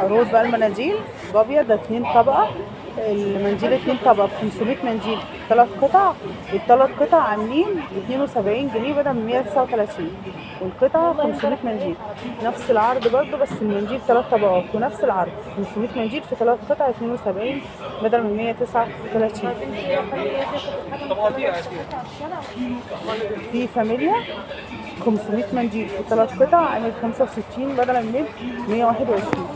عروض بقى المناديل الابيض ده اتنين طبقة. المنديل اتنين طبقه ب 500 منديل ثلاث قطع. الثلاث قطع عاملين 72 جنيه بدل من 139 والقطعه 500 منديل نفس العرض برضو بس المنديل ثلاث طبقات ونفس العرض. 500 منديل في ثلاث قطع 72 بدل من 139 في فاميليا 500 منديل في ثلاث قطع عامل 65 بدل من 121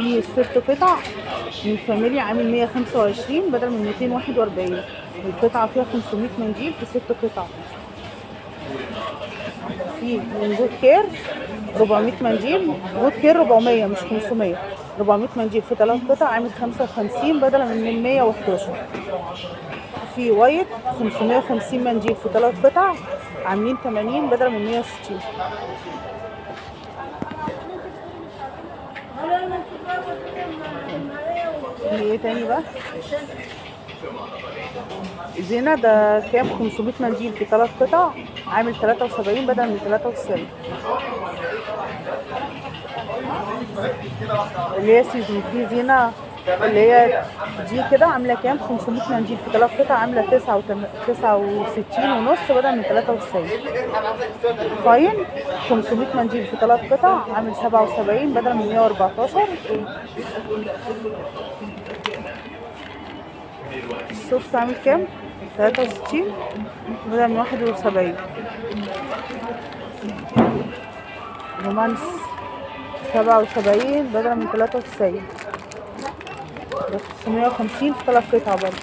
في ست قطع من فاميليا عامل 125 بدل من 241 القطعة فيها 500 منديل في ست قطع. في من جود كير 400 منديل جود كير 400 مش 500 400 منديل في ثلاث قطع عامل 55 بدل من 111 في وايت 550 منديل في ثلاث قطع عاملين 80 بدل من 160 إيه تاني بقى؟ زينة ده كام؟ 500 منديل في ثلاث قطع عامل 73 بدل من 93 اللي هي سيزون في زينة. اللي هي دي كده عاملة كام؟ 500 منديل. في ثلاث قطع عاملة 69 ونص بدل من 93 Fine 500 منديل في ثلاث قطع عامل 77 بدل من 114 ال soft عامل كام؟ 63 بدل من 71 Romance 77 بدل من 93 ده 950 في ثلاث قطع برضه.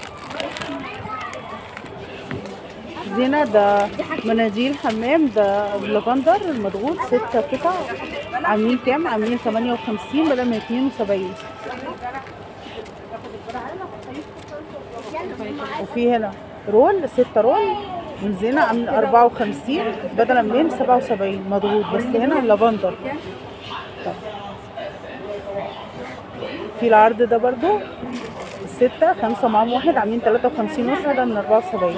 زينة ده مناديل حمام ده لافندر المضغوط ستة قطع. عاملين كام؟ عاملين 58 بدل من 72 وفي هنا roll ستة roll. من زينة عاملين 54 بدل من 77 مضغوط بس هنا لافندر. في العرض ده برضو الستة خمسة معاهم واحد عاملين 53 ونص بدل من 74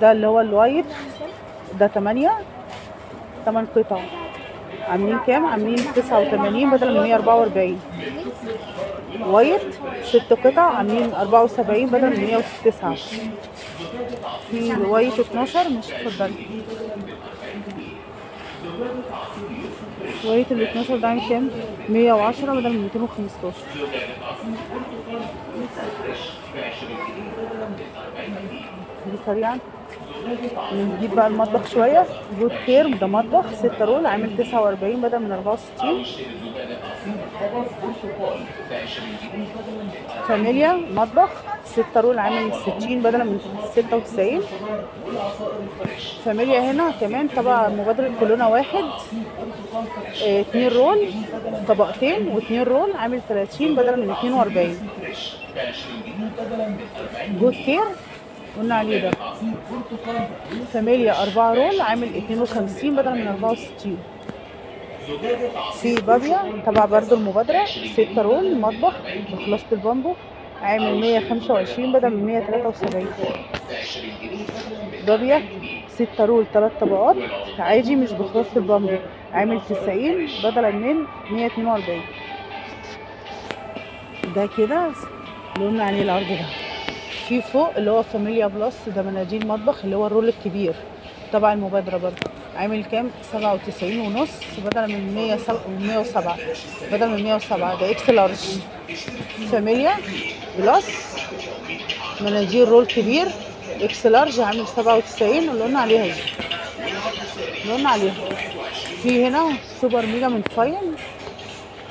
ده اللي هو ال White ده 8 8 قطع. عاملين كام؟ عاملين 89 بدل من 144 White ست قطع عاملين 74 بدل من 109 في White 12 مش اتفضلي White ال 12 ده عامل كام؟ 110 بدل من 215 دي سريعا نجيب بقى المطبخ شوية. Good Care ده مطبخ ستة roll عامل 49 بدل من 64 Familia مطبخ. ستة roll عامل 60 بدل من 96 Familia هنا كمان تبع مبادرة كلنا واحد. آه اتنين roll طبقتين واتنين roll عامل 30 بدل من 42 Good Care قلنا عليه ده. Familia أربعة roll عامل 52 بدل من 64 في Papia تبع برضو المبادرة ستة roll مطبخ بخلاصة البامبو. عامل 125 بدل من 173 Papia ستة roll تلات طبقات. عادي مش بخلاصة البامبو. عامل 90 بدل من 142 ده كده اللي قلنا عليه العرض ده. في فوق اللي هو Familia Plus ده مناديل مطبخ اللي هو ال roll الكبير. تبع المبادرة برضه. عامل كام؟ سبعة وتسعين ونص بدل من مية مية وسبعة. بدل من مية وسبعة ده X large. Familia Plus مناديل roll كبير X large عامل سبعة وتسعين اللي قلنا عليها دي. اللي قلنا عليها. في هنا super mega من Fine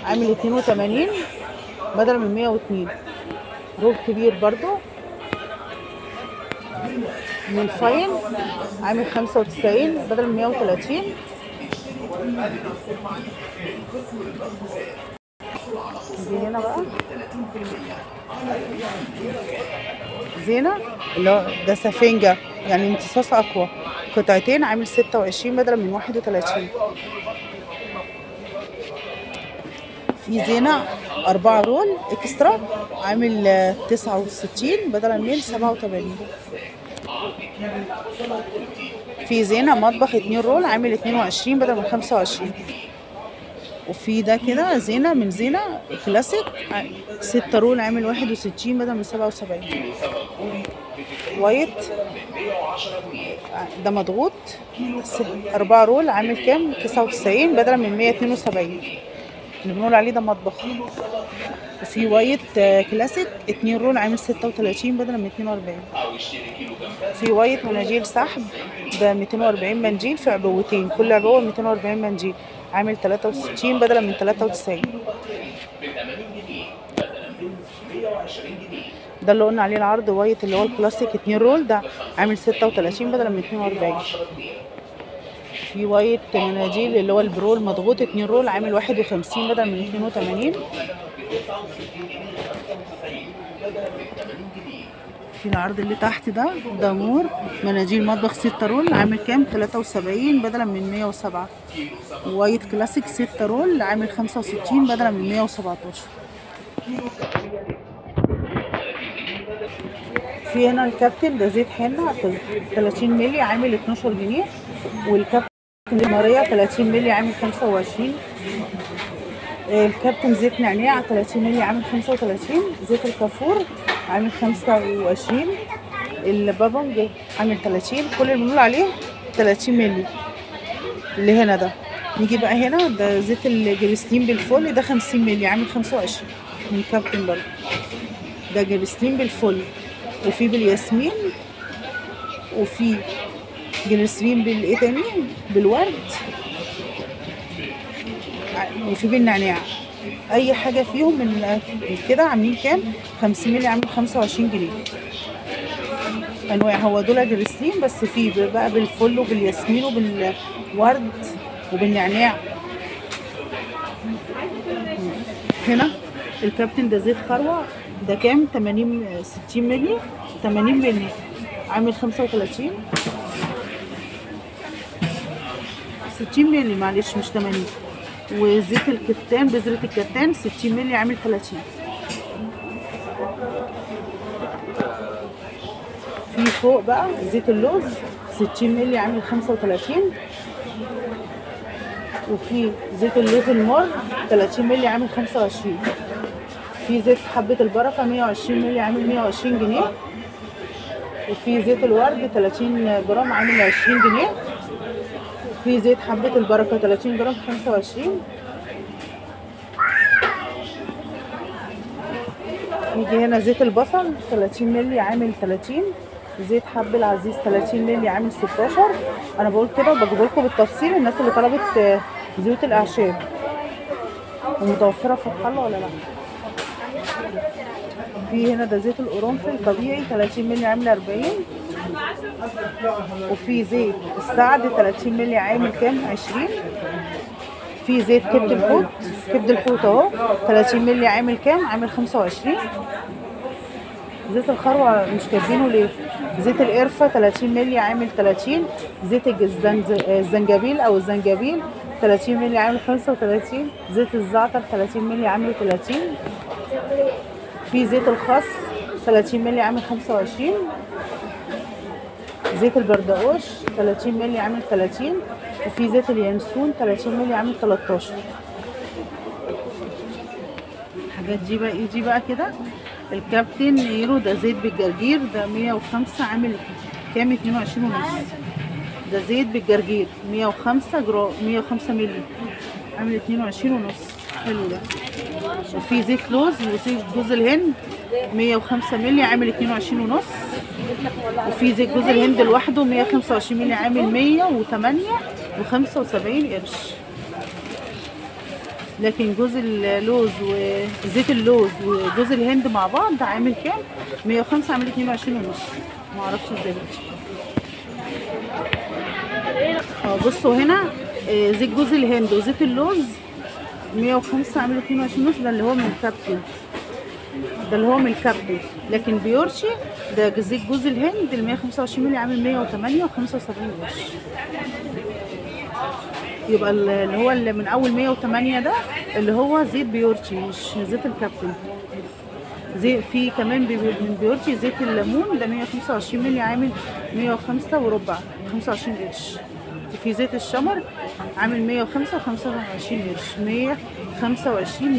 عامل اتنين وتمانين بدل من مية واتنين. roll كبير برضو. من Fine عامل 95 بدل 130 دي هنا بقى. زينة؟ اللي هو ده سفنجة. يعني امتصاص أقوى. قطعتين عامل 26 بدلا من 31 في زينة أربعة roll extra عامل تسعة وستين بدل من سبعة وتمانين. في زينة مطبخ اتنين roll عامل اتنين وعشرين بدل من خمسة وعشرين. وفي ده كده زينة من زينة كلاسيك ستة roll عامل واحد وستين بدل من سبعة وسبعين. White ده مضغوط أربعة roll عامل كام؟ تسعة وتسعين بدل من مية اتنين وسبعين. اللي بنقول عليه ده مطبخ. وفي White آه، كلاسيك اتنين roll عامل ستة وتلاتين بدل من اتنين وأربعين. في White مناديل سحب ب 240 منديل في عبوتين. كل عبوة 240 منديل عامل 63 بدلا من 93 ده اللي قلنا عليه العرض White اللي هو الكلاسيك 2 roll ده عامل 36 بدلا من 42 في White مناديل اللي هو ال roll مضغوط 2 roll عامل 51 بدلا من 82 في العرض اللي تحت ده دامور مناديل مطبخ 6 roll عامل كام؟ 73 بدلا من 107 White classic 6 roll عامل 65 بدلا من 117 في هنا الكابتن ده زيت حنة 30 مللي عامل 12 جنيه. والكابتن الماريا 30 مللي عامل 25 الكابتن زيت نعناع 30 مللي عامل 35 زيت الكافور عامل 25 البابونج عامل 30 كل اللي بنقول عليه 30 مللي. اللي هنا ده. نيجي بقى هنا ده زيت الجليسلين بالفل ده 50 مللي عامل 25 من كابتن برضه. ده جليسلين بالفل وفي بالياسمين وفي جليسرين بالايه تاني؟ بالورد. وفي بالنعناع أي حاجة فيهم من كده عاملين كام؟ 50 مللي عامل 25 جنيه. أنواع هو دول جليسرين بس في بقى بالفل وبالياسمين وبالورد وبالنعناع. هنا الكابتن ده زيت خروع ده كام؟ 80 60 مللي. 80 مللي. عامل 35 60 مللي معلش مش 80 وزيت الكتان بذرة الكتان 60 مللي عامل 30 في فوق بقى زيت اللوز 60 مللي عامل 35 وفي زيت اللوز المر 30 مللي عامل 25 في زيت حبة البركة 120 مللي عامل 120 جنيه. وفي زيت الورد 30 جرام عامل 20 جنيه. في زيت حبة البركة 30 جرام 25 يجي هنا زيت البصل 30 مللي عامل 30 زيت حب العزيز 30 مللي عامل 16 أنا بقول كده وبجيب لكم بالتفصيل الناس اللي طلبت آه، زيوت الأعشاب. ومتوفرة في الله ولا لأ؟ في هنا ده زيت القرنفل طبيعي 30 مللي عامل 40 وفي زيت السعد 30 مللي عامل كام 20 في زيت كبد الحوت كبد الحوت اهو 30 مللي عامل كام عامل 25 زيت الخروع مش كاتبينه ليه؟ زيت القرفة 30 مللي عامل 30 زيت الزنجبيل أو الزنجبيل 30 مللي عامل 35 زيت الزعتر 30 مللي عامل 30 في زيت الخس 30 مللي عامل 25 زيت البردقوش 30 مللي عامل 30 وفي زيت اليانسون 30 مللي عامل 13 الحاجات دي بقى دي بقى كده. الكابتن يورو ده زيت بالجرجير ده 105 عامل كام؟ 22 ونص. ده زيت بالجرجير 105 جرام 105 مللي عامل 22 ونص. حلو ده. وفي زيت لوز وزيت جوز الهند 105 مللي عامل 22 ونص. وفي زيت جوز الهند لوحده 125 مللي عامل 108 و75 قرش. لكن جوز اللوز وزيت اللوز وجوز الهند مع بعض عامل كام؟ 105 عامل 22 ونص. ما أعرفش إزاي. آه بصوا هنا آه، زيت جوز الهند وزيت اللوز 105 عامل 22 ونص ده اللي هو من كابتن. ده اللي هو من الكابتن لكن بيورشي ده زيت جوز الهند ال 125 مللي عامل 108 و75 قرش. يبقى ال- اللي هو اللي من أول 108 ده اللي هو زيت بيورشي مش زيت الكابتن زي في كمان من بيورشي زيت الليمون ده 125 مللي عامل 105 وربع خمسة وعشرين قرش. في زيت الشمر عامل مية وخمسة وخمسة وعشرين قرش مية خمسة وعشرين